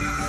Thank you.